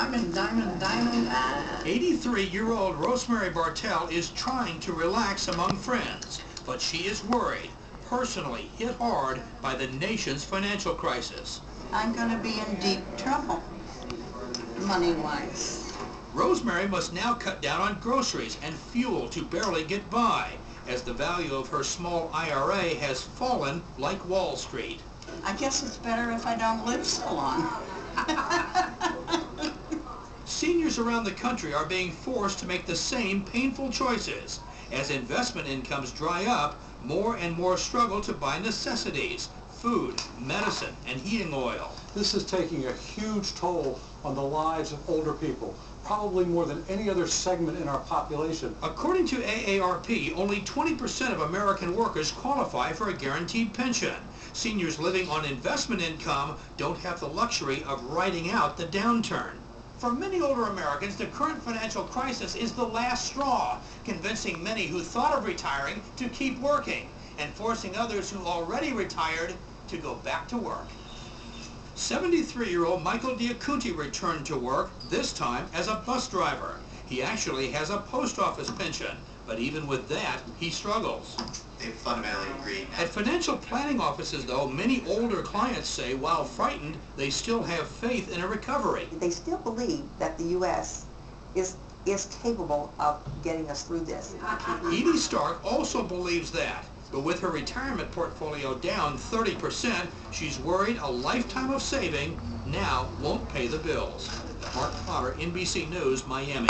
diamond, diamond, diamond. Ah. 83-year-old Rosemary Bartell is trying to relax among friends, but she is worried, personally hit hard by the nation's financial crisis. I'm going to be in deep trouble, money-wise. Rosemary must now cut down on groceries and fuel to barely get by, as the value of her small IRA has fallen like Wall Street. I guess it's better if I don't live so long. Around the country are being forced to make the same painful choices. As investment incomes dry up, more and more struggle to buy necessities, food, medicine, and heating oil. This is taking a huge toll on the lives of older people, probably more than any other segment in our population. According to AARP, only 20% of American workers qualify for a guaranteed pension. Seniors living on investment income don't have the luxury of riding out the downturn. For many older Americans, the current financial crisis is the last straw, convincing many who thought of retiring to keep working and forcing others who already retired to go back to work. 73-year-old Michael Diacunti returned to work, this time as a bus driver. He actually has a post office pension, but even with that, he struggles. They fundamentally agree. At financial planning offices, though, many older clients say while frightened, they still have faith in a recovery. They still believe that the U.S. is is capable of getting us through this. Edie Stark also believes that. But with her retirement portfolio down 30%, she's worried a lifetime of saving now won't pay the bills. Mark Potter, NBC News, Miami.